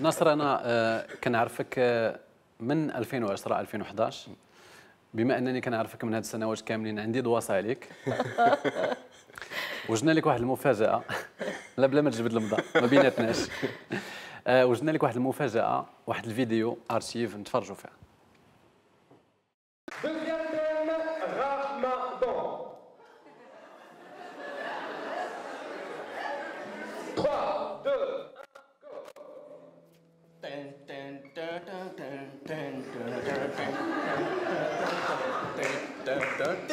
نصر أنا آه، كنعرفك آه، من 2010 2011 بما أنني كنعرفك من هذه السنوات كاملين عندي دواسه عليك. وجدنا لك واحد المفاجأة. لا بلا ما تجبد المضى ما بيناتناش. آه، وجدنا لك واحد المفاجأة واحد الفيديو أرشيف نتفرجوا فيها.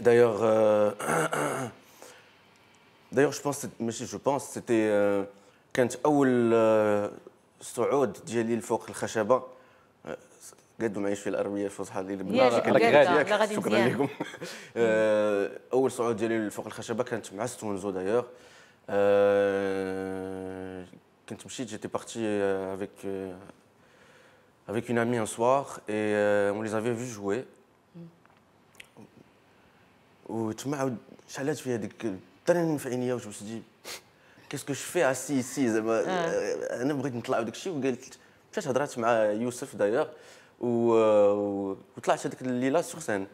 D'ailleurs, euh, d'ailleurs, je pense, ماشي je pense, c'était euh, كانت أول آه، صعود ديالي لفوق الخشبة آه، قدوا معيش في العربية الفصحى اللي ياك لا، قادة، غادي، لا غادي شكرا مزيان. لكم آه، أول صعود ديالي لفوق الخشبة كانت مع ستونزو دايوغ آه، كنت مشيت جيتي بارتي avec euh, avec une amie un soir et euh, on les avait vus jouer وتما عاود شعلات فيها ديك الطرن في عينيا واش تجي كيسكو جو في اسي سي زعما؟ آه، أنا بغيت نطلع وداك الشيء وقالت مشات هضرات مع يوسف دايوغ و- وطلعت هذيك الليلة سوغ سان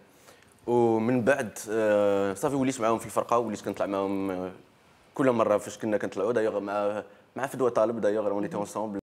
ومن بعد آه، صافي وليت معاهم في الفرقة وليت كنطلع معاهم آه، كل مرة فاش كنا كنطلعوا دايوغ مع مع فدوى طالب دايوغ اون اونسومبل